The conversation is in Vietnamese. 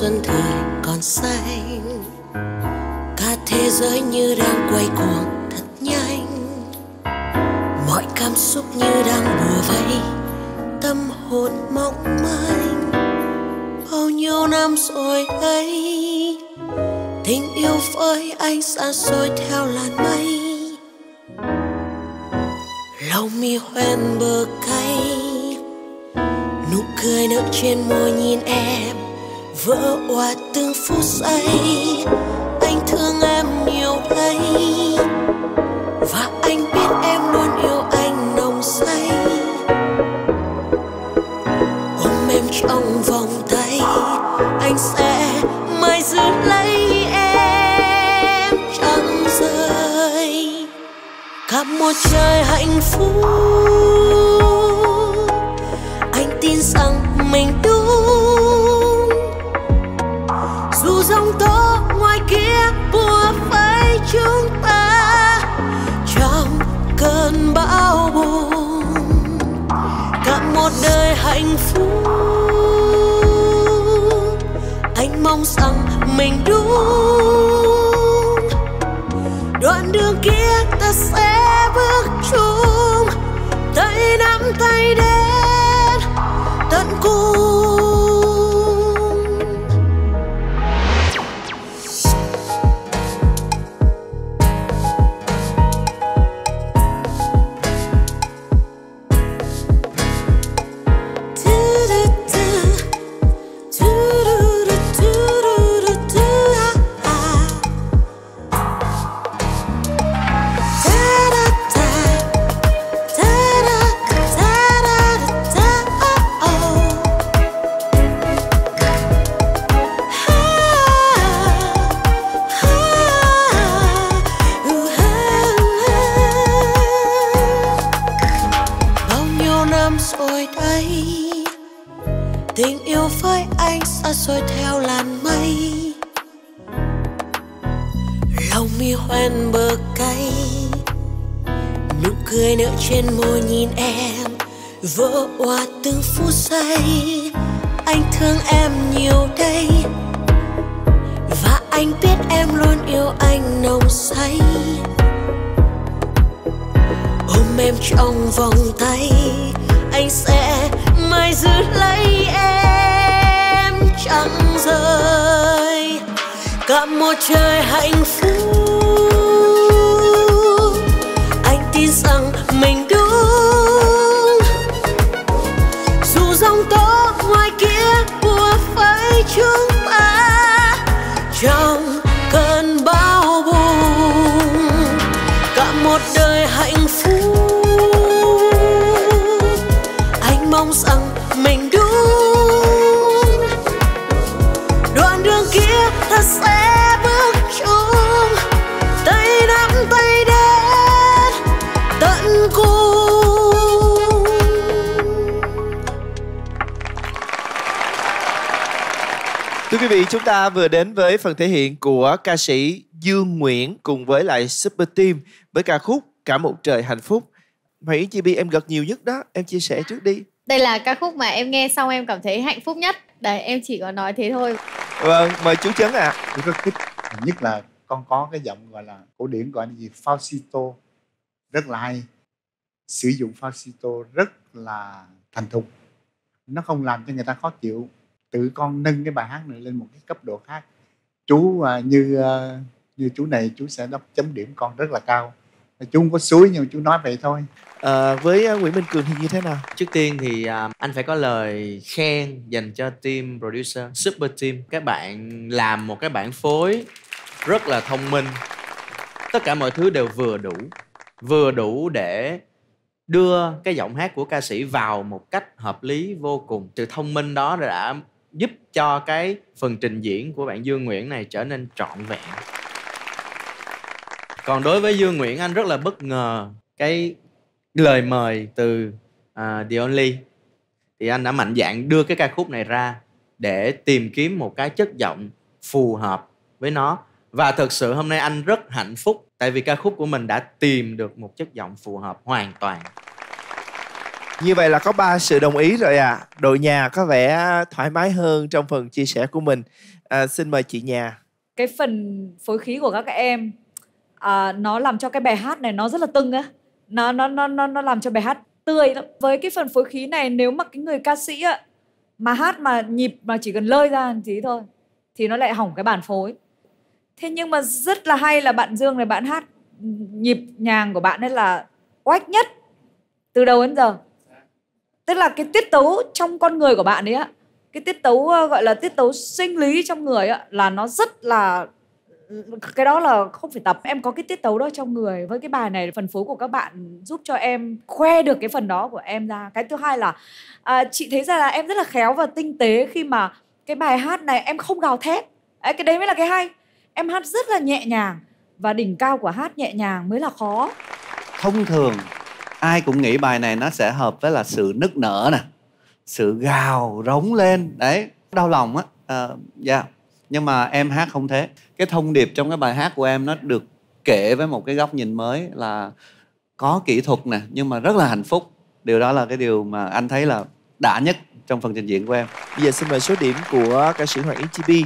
xuân thời còn xanh. Cả thế giới như đang quay cuồng thật nhanh. Mọi cảm xúc như đang bùa vây tâm hồn mong manh. Bao nhiêu năm rồi ấy, tình yêu với anh xa xôi theo làn mây. Lòng mi hoen bờ cay nụ cười nở trên môi nhìn em vỡ òa từng phút giây. Anh thương em nhiều đây và anh biết em luôn yêu anh nồng say. Ôm em trong vòng tay, anh sẽ mãi giữ lấy em chẳng rời cả một trời hạnh phúc. Một đời hạnh phúc. Anh mong rằng mình đúng. Đoạn đường kia ta sẽ bước chung. Tay nắm tay đến tình yêu với anh xa xôi theo làn mây. Lòng mi hoen bờ cay, nụ cười nở trên môi nhìn em, vỡ òa từng phút giây. Anh thương em nhiều đây, và anh biết em luôn yêu anh nồng say. Ôm em trong vòng tay, anh sẽ mãi giữ lấy em chẳng rời cả một trời hạnh phúc. Anh tin rằng mình đúng. Dù giông tố ngoài kia bùa phải chúng ta, trong cơn bão buồn, cả một đời chúng ta vừa đến với phần thể hiện của ca sĩ Dương Nguyễn cùng với lại Super Team với ca khúc Cả một trời hạnh phúc. Mỹ chị Bi em gật nhiều nhất đó, em chia sẻ trước đi. Đây là ca khúc mà em nghe xong em cảm thấy hạnh phúc nhất. Đấy, em chỉ có nói thế thôi. Vâng, mời chú Chấn ạ. tôi rất thích nhất là con có cái giọng gọi là cổ điển gọi là gì falsetto rất là hay sử dụng falsetto rất là thành thục nó không làm cho người ta khó chịu tự con nâng cái bài hát này lên một cái cấp độ khác chú à, như à, như chú này chú sẽ đắp chấm điểm con rất là cao chú không có suối nhưng mà chú nói vậy thôi À, với Nguyễn Minh Cường thì như thế nào? Trước tiên thì à, anh phải có lời khen dành cho team producer Super Team. Các bạn làm một cái bản phối rất là thông minh. Tất cả mọi thứ đều vừa đủ, vừa đủ để đưa cái giọng hát của ca sĩ vào một cách hợp lý vô cùng. Sự thông minh đó đã giúp cho cái phần trình diễn của bạn Dương Nguyễn này trở nên trọn vẹn. Còn đối với Dương Nguyễn anh rất là bất ngờ cái lời mời từ uh, The Only. Thì anh đã mạnh dạn đưa cái ca khúc này ra để tìm kiếm một cái chất giọng phù hợp với nó. Và thực sự hôm nay anh rất hạnh phúc tại vì ca khúc của mình đã tìm được một chất giọng phù hợp hoàn toàn. Như vậy là có ba sự đồng ý rồi à. Đội nhà có vẻ thoải mái hơn trong phần chia sẻ của mình. À, xin mời chị nhà. cái phần phối khí của các em à, nó làm cho cái bài hát này nó rất là tưng á nó nó nó nó nó làm cho bài hát tươi lắm với cái phần phối khí này nếu mà cái người ca sĩ á mà hát mà nhịp mà chỉ cần lơi ra một tí thôi thì nó lại hỏng cái bản phối thế nhưng mà rất là hay là bạn Dương này bạn hát nhịp nhàng của bạn ấy là oách nhất từ đầu đến giờ tức là cái tiết tấu trong con người của bạn ấy á cái tiết tấu ờ, gọi là tiết tấu sinh lý trong người á là nó rất là cái đó là không phải tập em có cái tiết tấu đó trong người. Với cái bài này phần phối của các bạn giúp cho em khoe được cái phần đó của em ra. Cái thứ hai là à, chị thấy ra là em rất là khéo và tinh tế khi mà cái bài hát này em không gào thét. À, cái đấy mới là cái hay. Em hát rất là nhẹ nhàng và đỉnh cao của hát nhẹ nhàng mới là khó. Thông thường ai cũng nghĩ bài này nó sẽ hợp với là sự nức nở nè sự gào rống lên. Đấy đau lòng á. À, dạ. Nhưng mà em hát không thế. Cái thông điệp trong cái bài hát của em nó được kể với một cái góc nhìn mới là có kỹ thuật nè nhưng mà rất là hạnh phúc. Điều đó là cái điều mà anh thấy là đã nhất trong phần trình diễn của em. Bây giờ xin mời số điểm của ca sĩ Hoàng Yến chibi